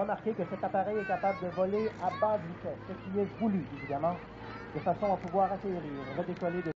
remarquez que cet appareil est capable de voler à basse vitesse, ce qui est voulu, évidemment, de façon à pouvoir atterrir, redécoller de